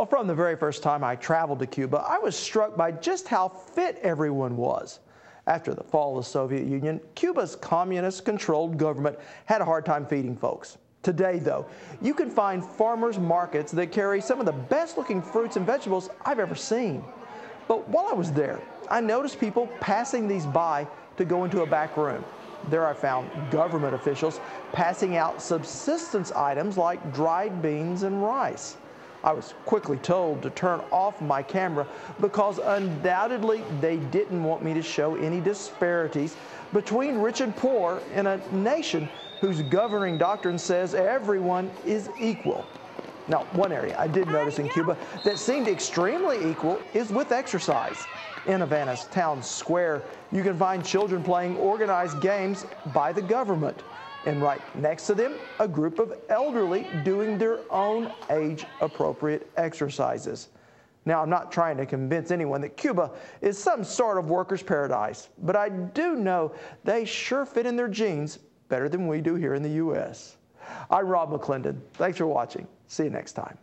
Well, from the very first time I traveled to Cuba, I was struck by just how fit everyone was. After the fall of the Soviet Union, Cuba's communist controlled government had a hard time feeding folks. Today, though, you can find farmers markets that carry some of the best looking fruits and vegetables I've ever seen. But while I was there, I noticed people passing these by to go into a back room. There I found government officials passing out subsistence items like dried beans and rice. I was quickly told to turn off my camera because undoubtedly they didn't want me to show any disparities between rich and poor in a nation whose governing doctrine says everyone is equal. Now, one area I did notice in Cuba that seemed extremely equal is with exercise. In Havana's town square, you can find children playing organized games by the government. And right next to them, a group of elderly doing their own age appropriate exercises. Now, I'm not trying to convince anyone that Cuba is some sort of workers' paradise, but I do know they sure fit in their jeans better than we do here in the U.S. I'm Rob McClendon. Thanks for watching. See you next time.